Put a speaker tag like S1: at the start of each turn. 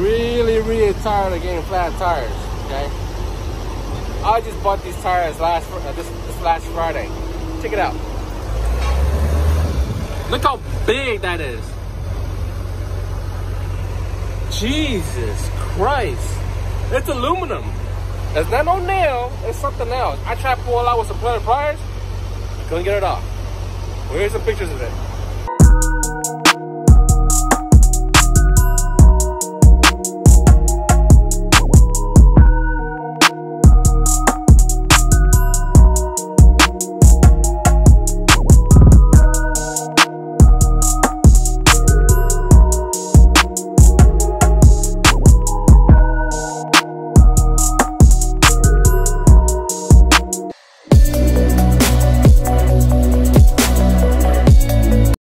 S1: Michelin tires, okay? I just bought these tires last uh, this, this last Friday. Check it out. Look how big that is. Jesus Christ. It's aluminum. It's not no nail, it's something else. I tried to pull out with some plenty pliers, couldn't get it off. Well, here's some pictures of it.